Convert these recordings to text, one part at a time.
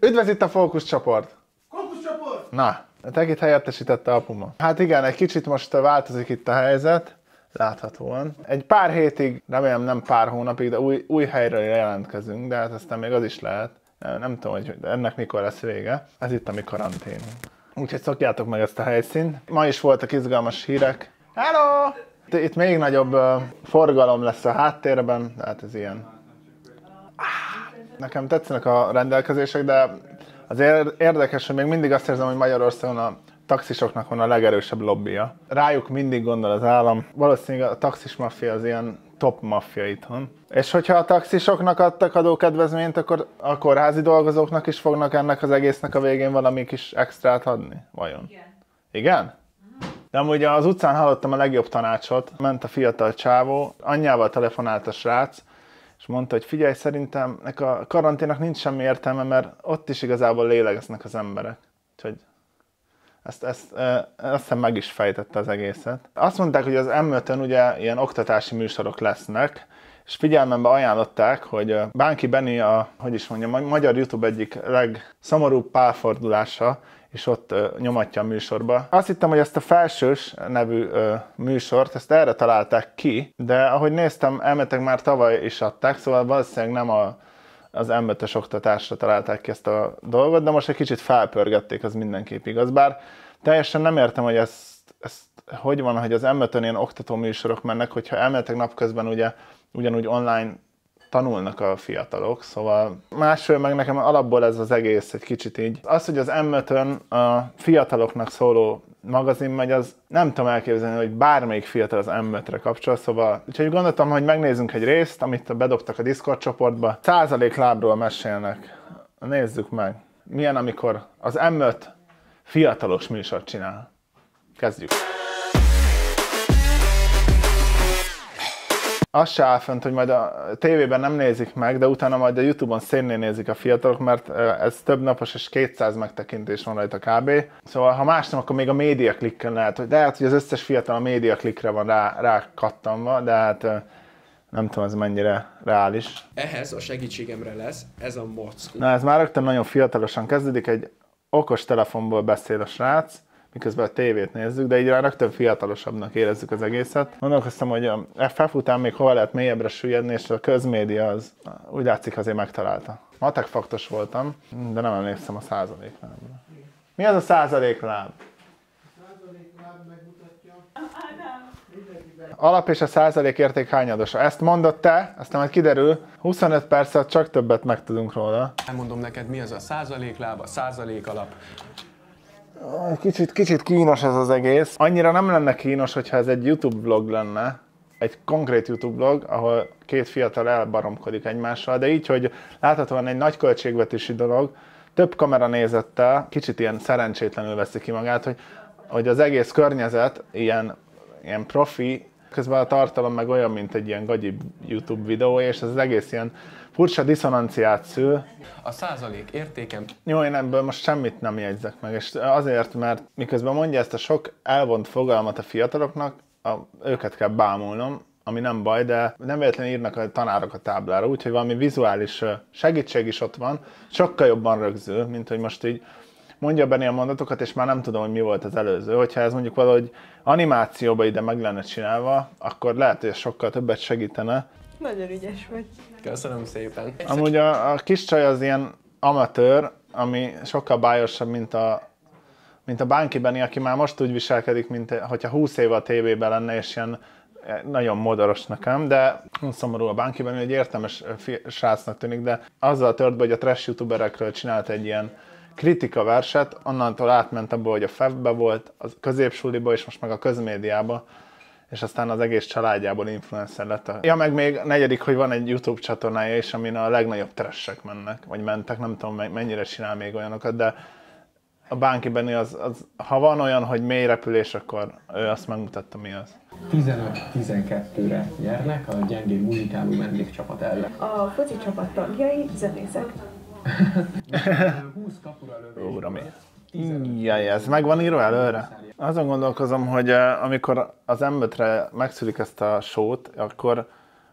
Üdvöz itt a Fókusz csoport! Fókusz csoport! Na, Tegit helyettesítette apuma. Hát igen, egy kicsit most változik itt a helyzet, láthatóan. Egy pár hétig, remélem nem pár hónapig, de új, új helyre jelentkezünk, de hát aztán még az is lehet. Nem, nem tudom, hogy ennek mikor lesz vége. Ez itt a mi karantén. Úgyhogy szokjátok meg ezt a helyszínt. Ma is voltak izgalmas hírek. Hello! Itt még nagyobb forgalom lesz a háttérben, tehát ez ilyen. Nekem tetszenek a rendelkezések, de azért érdekes, hogy még mindig azt érzem, hogy Magyarországon a taxisoknak van a legerősebb lobbija. Rájuk mindig gondol az állam. Valószínűleg a taxis maffia az ilyen top maffia itthon. És hogyha a taxisoknak adtak adókedvezményt, akkor a kórházi dolgozóknak is fognak ennek az egésznek a végén valami kis extrát adni? Vajon? Igen. Igen? De amúgy az utcán hallottam a legjobb tanácsot, ment a fiatal csávó, anyjával telefonált a srác, és mondta, hogy figyelj, szerintem a karanténnak nincs semmi értelme, mert ott is igazából lélegeznek az emberek. Úgyhogy ezt, ezt, ezt, azt hiszem meg is fejtette az egészet. Azt mondták, hogy az m ugye ilyen oktatási műsorok lesznek, és figyelmembe ajánlották, hogy Bánki Benni a, hogy is mondjam, a magyar YouTube egyik legszomorúbb pálfordulása, és ott nyomatja a műsorba. Azt hittem, hogy ezt a felsős nevű műsort, ezt erre találták ki, de ahogy néztem, elmetek már tavaly is adták, szóval valószínűleg nem a, az m oktatásra találták ki ezt a dolgot, de most egy kicsit felpörgették, az mindenképp igaz. Bár teljesen nem értem, hogy ezt, ezt hogy van, hogy az m ilyen oktató műsorok mennek, hogyha elmetek napközben ugye ugyanúgy online tanulnak a fiatalok, szóval másfél meg nekem alapból ez az egész egy kicsit így. Az, hogy az m a fiataloknak szóló magazin megy, az nem tudom elképzelni, hogy bármelyik fiatal az m kapcsol, szóval úgyhogy gondoltam, hogy megnézzünk egy részt, amit bedobtak a Discord csoportba. Százalék lábról mesélnek. Nézzük meg. Milyen, amikor az m fiatalos műsort csinál. Kezdjük. Az se áll fönt, hogy majd a tévében nem nézik meg, de utána majd a Youtube-on szénné nézik a fiatalok, mert ez több napos és 200 megtekintés van rajta kb. Szóval ha más nem, akkor még a média klikken lehet, hogy de hát, hogy az összes fiatal a média klikre van rá, rá kattanva, de hát nem tudom, ez mennyire reális. Ehhez a segítségemre lesz ez a mock. Na ez már rögtön nagyon fiatalosan kezdődik, egy okos telefonból beszél a srác, miközben a tévét nézzük, de így már rögtön fiatalosabbnak érezzük az egészet. Gondolkoztam, hogy a FF után még hova lehet mélyebbre süllyedni, és a közmédia az úgy látszik azért megtalálta. Matek faktos voltam, de nem emlékszem a százaléklábra. Mi az a százalékláb? Alap és a százalék érték hányadosa. Ezt mondott te, aztán majd kiderül, 25 percet csak többet megtudunk róla. Elmondom neked, mi az a százalékláb, a százalék alap. Kicsit, kicsit kínos ez az egész. Annyira nem lenne kínos, hogyha ez egy YouTube vlog lenne, egy konkrét YouTube vlog, ahol két fiatal elbaromkodik egymással, de így, hogy láthatóan egy nagy költségvetési dolog, több kamera nézettel, kicsit ilyen szerencsétlenül veszi ki magát, hogy, hogy az egész környezet ilyen, ilyen profi, közben a tartalom meg olyan, mint egy ilyen gagyi YouTube videó, és ez az egész ilyen furcsa diszonanciát szül. A százalék értékem... Jó, én ebből most semmit nem jegyzek meg, és azért, mert miközben mondja ezt a sok elvont fogalmat a fiataloknak, a, őket kell bámulnom, ami nem baj, de nem véletlenül írnak a tanárok a táblára, úgyhogy valami vizuális segítség is ott van, sokkal jobban rögzül, mint hogy most így mondja benne a mondatokat, és már nem tudom, hogy mi volt az előző. Hogyha ez mondjuk valahogy animációba ide meg lenne csinálva, akkor lehet, hogy ez sokkal többet segítene. Nagyon ügyes vagy. Köszönöm szépen. Amúgy a, a kis csaj az ilyen amatőr, ami sokkal bájosabb, mint a, mint a Bánki Benni, aki már most úgy viselkedik, mint hogyha 20 éve a tévében lenne, és ilyen eh, nagyon modoros nekem, de szomorú a Bánki Benni, egy értelmes srácnak tűnik, de azzal tört be, hogy a trash youtuberekről csinált egy ilyen kritika verset, onnantól átment abból, hogy a FEV-be volt, a középsuliba, és most meg a közmédiába, és aztán az egész családjából influencer lett. Ja, meg még negyedik, hogy van egy YouTube csatornája is, amin a legnagyobb tressek mennek, vagy mentek, nem tudom mennyire csinál még olyanokat, de a Bánki Benni az, az, ha van olyan, hogy mély repülés, akkor ő azt megmutatta, mi az. 15-12-re nyernek a gyengébb muzsikáló vendégcsapat ellen. A foci csapat tagjai zenészek. 20 kapura lövés. Uram, Jaj, ez meg van írva előre? Azon gondolkozom, hogy amikor az emberre megszülik ezt a sót, akkor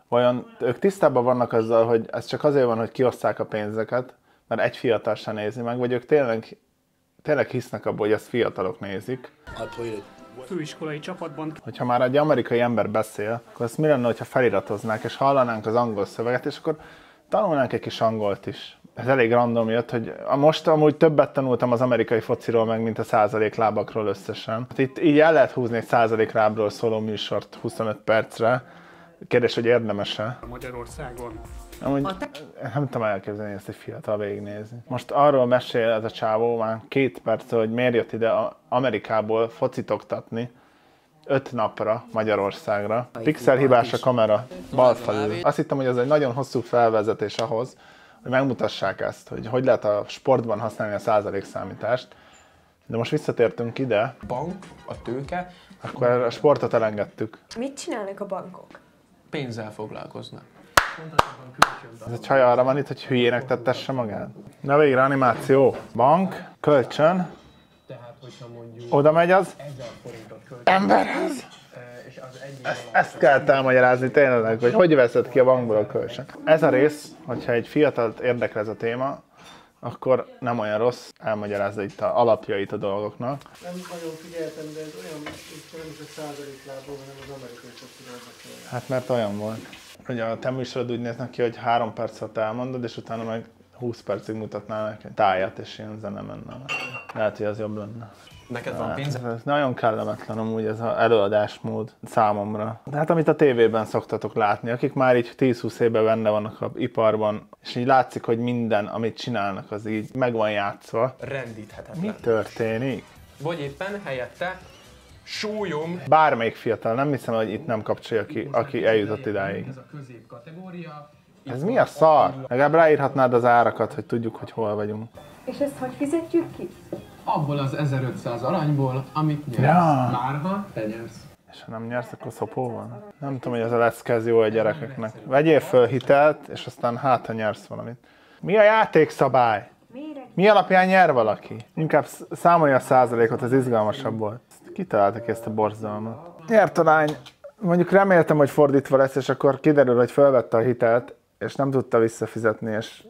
vajon ők tisztában vannak azzal, hogy ez csak azért van, hogy kiosszák a pénzeket, mert egy fiatal sem nézi meg, vagy ők tényleg, tényleg hisznek abban, hogy ezt fiatalok nézik. főiskolai csapatban Hogyha már egy amerikai ember beszél, akkor azt mi lenne, hogyha feliratoznák, és hallanánk az angol szöveget, és akkor tanulnánk egy kis angolt is. Ez elég random jött, hogy a most amúgy többet tanultam az amerikai fociról meg, mint a százalék lábakról összesen. Hát itt így el lehet húzni egy százalék lábról szóló műsort 25 percre. Kérdés, hogy érdemes-e? Magyarországon. Amúgy nem tudom elképzelni ezt egy fiatal végignézni. Most arról mesél ez a csávó már két perc, hogy miért jött ide Amerikából focit oktatni öt napra Magyarországra. Pixel hibás a kamera, bal felül. Azt hittem, hogy ez egy nagyon hosszú felvezetés ahhoz, megmutassák ezt, hogy hogy lehet a sportban használni a százalékszámítást. De most visszatértünk ide, Bank, a tőke, akkor a sportot elengedtük. Mit csinálnak a bankok? pénzzel foglalkoznak. Ez a csaj arra van itt, hogy hülyének tettesse magát. Na végre animáció. Bank, kölcsön, Tehát, hogyha mondjuk oda megy az 1000 forintot költ, emberhez. És az egyik Ezt, ezt kell elmagyarázni tényleg, hogy hogy veszed ki a bankból a kölcsön. Ez a rész, hogyha egy fiatalt érdekel ez a téma, akkor nem olyan rossz elmagyarázni itt a alapjait a dolgoknak. Nem nagyon figyeltem, de ez olyan, nem is a százalék lábból, hanem az amerikai beszélnek. Hát mert olyan volt. Hogy a te műsorod úgy néznek ki, hogy három perc alatt elmondod, és utána meg 20 percig mutatnál neki táját, és ilyen zene menne. Lehet, hogy az jobb lenne. Neked van Hát, pénzed? ez nagyon kellemetlen amúgy ez az előadásmód számomra. De hát amit a tévében szoktatok látni, akik már így 10-20 éve benne vannak a iparban, és így látszik, hogy minden, amit csinálnak, az így meg van játszva. Rendíthetetlen. Mi történik? Vagy éppen helyette súlyom Bármelyik fiatal, nem hiszem, hogy itt nem kapcsolja ki, aki eljutott idáig. Ez a közép kategória. Ez mi a szar? Legalább ráírhatnád az árakat, hogy tudjuk, hogy hol vagyunk. És ezt hogy fizetjük ki? Abból az 1500 aranyból, amit nyersz. Ja. Márha te nyersz. És ha nem nyersz, akkor szopó van. Nem tudom, hogy ez a lecke ez jó a gyerekeknek. Vegyél föl hitelt, és aztán hát, ha nyersz valamit. Mi a játékszabály? Mi alapján nyer valaki? Inkább sz- számolja a százalékot, az izgalmasabb volt. Kitaláltak ki ezt a borzalmat. Nyert a lány. Mondjuk reméltem, hogy fordítva lesz, és akkor kiderül, hogy felvette a hitelt, és nem tudta visszafizetni, és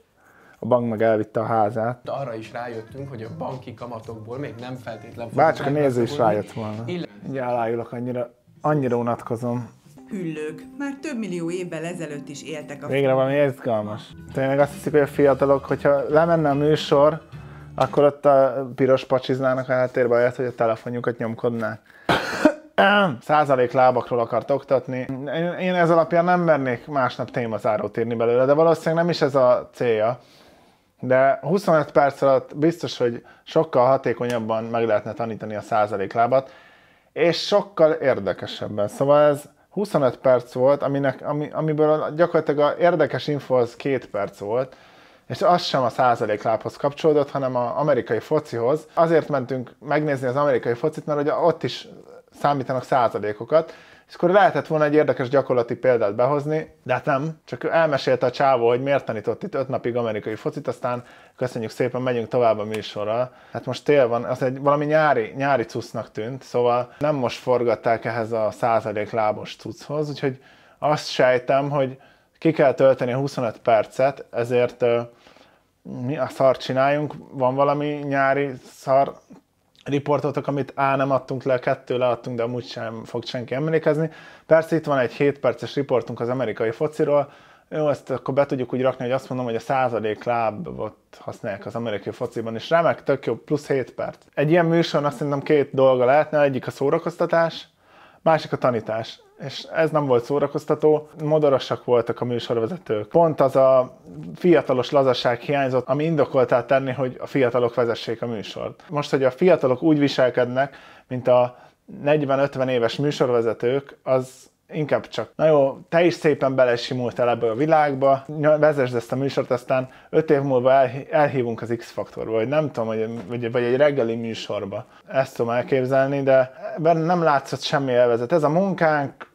a bank meg elvitte a házát. De arra is rájöttünk, hogy a banki kamatokból még nem feltétlen fog Bárcsak a néző is rájött volna. Így elájulok, annyira, annyira unatkozom. Hüllők már több millió évvel ezelőtt is éltek a Végre valami izgalmas. Tényleg azt hiszik, hogy a fiatalok, hogyha lemenne a műsor, akkor ott a piros pacsiznának a háttérbe, ahelyett, hogy a telefonjukat nyomkodnák. Százalék lábakról akart oktatni. Én, én ez alapján nem mernék másnap témazárót írni belőle, de valószínűleg nem is ez a célja. De 25 perc alatt biztos, hogy sokkal hatékonyabban meg lehetne tanítani a százaléklábat, és sokkal érdekesebben. Szóval ez 25 perc volt, aminek, ami, amiből gyakorlatilag a érdekes info az két perc volt, és az sem a százaléklábhoz kapcsolódott, hanem az amerikai focihoz. Azért mentünk megnézni az amerikai focit, mert ugye ott is számítanak százalékokat, és akkor lehetett volna egy érdekes gyakorlati példát behozni, de hát nem. Csak elmesélte a csávó, hogy miért tanított itt öt napig amerikai focit, aztán köszönjük szépen, megyünk tovább a műsorral. Hát most tél van, az egy valami nyári, nyári cuccnak tűnt, szóval nem most forgatták ehhez a százalék lábos cucchoz, úgyhogy azt sejtem, hogy ki kell tölteni a 25 percet, ezért mi a szar csináljunk, van valami nyári szar riportotok, amit A nem adtunk le, kettő leadtunk, de amúgy sem fog senki emlékezni. Persze itt van egy 7 perces riportunk az amerikai fociról, jó, ezt akkor be tudjuk úgy rakni, hogy azt mondom, hogy a százalék lábot használják az amerikai fociban, és remek, tök jó, plusz 7 perc. Egy ilyen műsoron azt szerintem két dolga lehetne, egyik a szórakoztatás, másik a tanítás. És ez nem volt szórakoztató, modorosak voltak a műsorvezetők. Pont az a fiatalos lazaság hiányzott, ami indokoltál tenni, hogy a fiatalok vezessék a műsort. Most, hogy a fiatalok úgy viselkednek, mint a 40-50 éves műsorvezetők, az inkább csak, na jó, te is szépen belesimultál ebbe a világba, vezesd ezt a műsort, aztán öt év múlva el, elhívunk az X-faktorba, vagy nem tudom, vagy, vagy, egy reggeli műsorba. Ezt tudom elképzelni, de ebben nem látszott semmi elvezet. Ez a munkánk,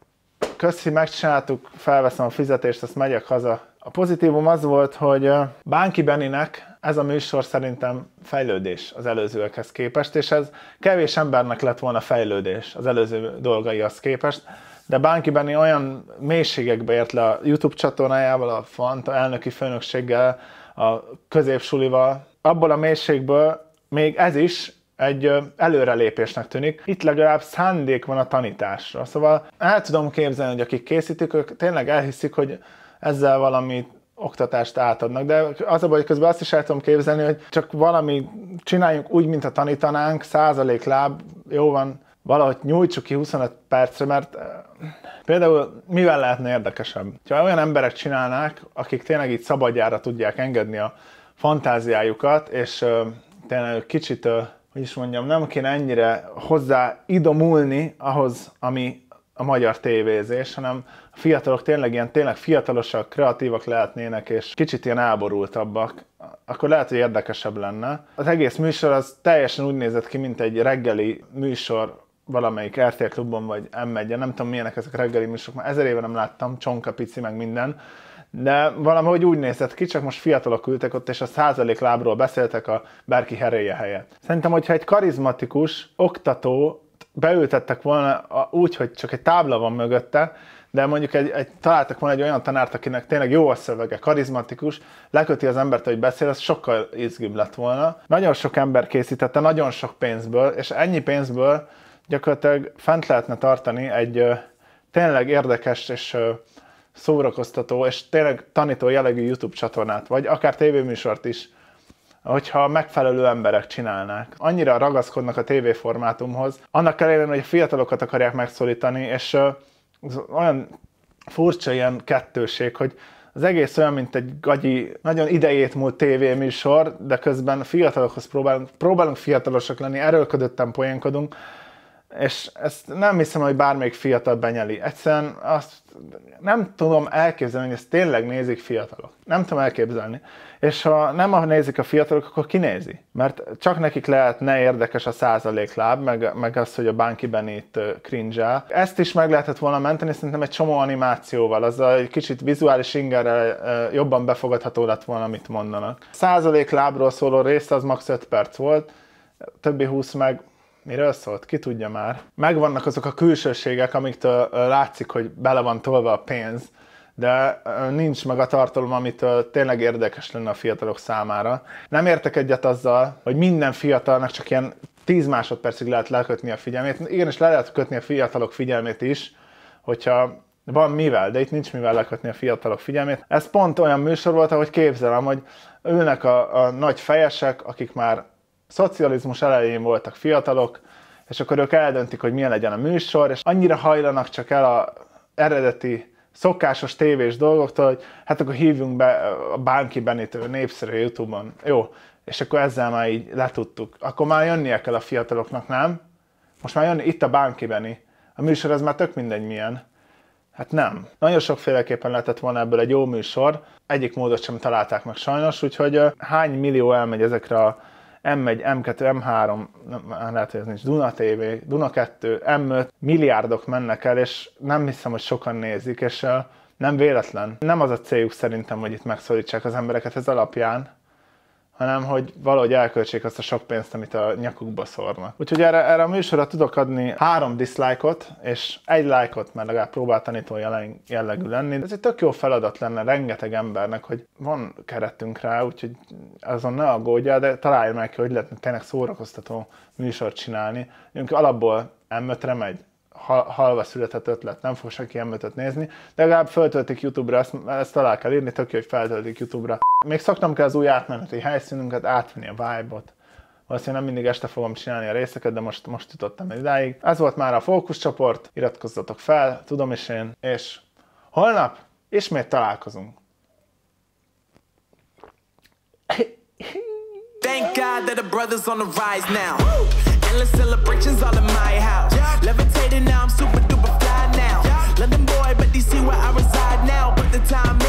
köszi, megcsináltuk, felveszem a fizetést, azt megyek haza. A pozitívum az volt, hogy Bánki Beninek ez a műsor szerintem fejlődés az előzőekhez képest, és ez kevés embernek lett volna fejlődés az előző dolgaihoz képest, de Bánki Benni olyan mélységekbe ért le a YouTube csatornájával, a Fanta elnöki főnökséggel, a középsulival. Abból a mélységből még ez is egy előrelépésnek tűnik. Itt legalább szándék van a tanításra. Szóval el tudom képzelni, hogy akik készítik, ők tényleg elhiszik, hogy ezzel valami oktatást átadnak, de az a baj, hogy közben azt is el tudom képzelni, hogy csak valami csináljunk úgy, mint a tanítanánk, százalék láb, jó van, valahogy nyújtsuk ki 25 percre, mert például mivel lehetne érdekesebb? Ha olyan emberek csinálnák, akik tényleg így szabadjára tudják engedni a fantáziájukat, és tényleg kicsit, hogy is mondjam, nem kéne ennyire hozzá idomulni ahhoz, ami a magyar tévézés, hanem a fiatalok tényleg ilyen tényleg fiatalosak, kreatívak lehetnének, és kicsit ilyen elborultabbak, akkor lehet, hogy érdekesebb lenne. Az egész műsor az teljesen úgy nézett ki, mint egy reggeli műsor valamelyik RTL klubban, vagy m nem tudom milyenek ezek a reggeli műsorok, már ezer éve nem láttam, csonka, pici, meg minden, de valahogy úgy nézett ki, csak most fiatalok ültek ott, és a százalék lábról beszéltek a bárki heréje helyett. Szerintem, hogyha egy karizmatikus oktató beültettek volna úgy, hogy csak egy tábla van mögötte, de mondjuk egy, egy, találtak volna egy olyan tanárt, akinek tényleg jó a szövege, karizmatikus, leköti az embert, hogy beszél, az sokkal izgibb lett volna. Nagyon sok ember készítette, nagyon sok pénzből, és ennyi pénzből gyakorlatilag fent lehetne tartani egy tényleg érdekes és szórakoztató, és tényleg tanító jellegű YouTube csatornát, vagy akár tévéműsort is, hogyha megfelelő emberek csinálnák. Annyira ragaszkodnak a tévéformátumhoz, annak ellenére, hogy a fiatalokat akarják megszólítani, és olyan furcsa ilyen kettőség, hogy az egész olyan, mint egy gagyi, nagyon idejét múlt tévéműsor, de közben fiatalokhoz próbálunk, próbálunk fiatalosak lenni, erőlködötten poénkodunk, és ezt nem hiszem, hogy bármelyik fiatal benyeli. Egyszerűen azt nem tudom elképzelni, hogy ezt tényleg nézik fiatalok. Nem tudom elképzelni. És ha nem a nézik a fiatalok, akkor ki nézi? Mert csak nekik lehetne érdekes a százalékláb, meg, meg az, hogy a Banki Benit cringe Ezt is meg lehetett volna menteni, szerintem egy csomó animációval, az egy kicsit vizuális ingerrel jobban befogadható lett volna, amit mondanak. Százaléklábról szóló rész az max. 5 perc volt, többi 20 meg Miről szólt? Ki tudja már. Megvannak azok a külsőségek, amiktől látszik, hogy bele van tolva a pénz, de nincs meg a tartalom, amitől tényleg érdekes lenne a fiatalok számára. Nem értek egyet azzal, hogy minden fiatalnak csak ilyen 10 másodpercig lehet lekötni a figyelmét. Igenis le lehet kötni a fiatalok figyelmét is, hogyha van mivel, de itt nincs mivel lekötni a fiatalok figyelmét. Ez pont olyan műsor volt, ahogy képzelem, hogy ülnek a, a nagy fejesek, akik már szocializmus elején voltak fiatalok, és akkor ők eldöntik, hogy milyen legyen a műsor, és annyira hajlanak csak el a eredeti szokásos tévés dolgoktól, hogy hát akkor hívjunk be a Bánki Benit, ő népszerű Youtube-on. Jó, és akkor ezzel már így letudtuk. Akkor már jönnie kell a fiataloknak, nem? Most már jönni itt a Bánki Beni. A műsor az már tök mindegy milyen. Hát nem. Nagyon sokféleképpen lehetett volna ebből egy jó műsor. Egyik módot sem találták meg sajnos, úgyhogy hány millió elmegy ezekre a M1, M2, M3, nem, lehet, hogy ez nincs, Duna TV, Duna 2, M5, milliárdok mennek el, és nem hiszem, hogy sokan nézik, és nem véletlen. Nem az a céljuk szerintem, hogy itt megszólítsák az embereket ez alapján, hanem hogy valahogy elköltsék azt a sok pénzt, amit a nyakukba szórnak. Úgyhogy erre, erre a műsorra tudok adni három dislike-ot, és egy like-ot, mert legalább próbál tanító jellegű lenni. Ez egy tök jó feladat lenne rengeteg embernek, hogy van keretünk rá, úgyhogy azon ne aggódjál, de találj meg ki, hogy lehetne tényleg szórakoztató műsort csinálni. Mondjuk alapból M5-re megy, ha- halva született ötlet, nem fog senki M5-öt nézni, de legalább föltöltik YouTube-ra, ezt, ezt alá kell írni, tök jó, hogy feltöltik YouTube-ra. Még szoktam kell az új átmeneti helyszínünket, átvenni a vibe-ot. Valószínűleg nem mindig este fogom csinálni a részeket, de most, most jutottam idáig. Ez volt már a fókuszcsoport, iratkozzatok fel, tudom is én, és holnap ismét találkozunk. Thank God that the brothers on the rise now. endless celebrations all in my house. Levitating now, I'm super duper fly now. London boy, but DC where I reside now. But the time